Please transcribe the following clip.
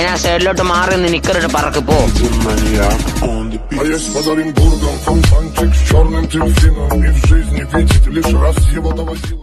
അതിനാ സൈഡിലോട്ട് മാറി നിന്ന് നിക്കറിട്ട് പറക്ക് പോ А я с Оренбургом, фонтанчик с черным дельфином И в жизни видеть лишь раз его доводило